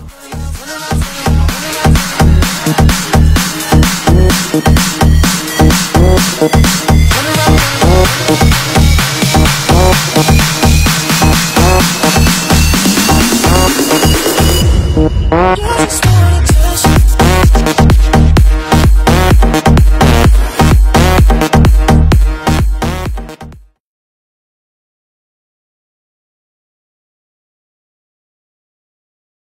Running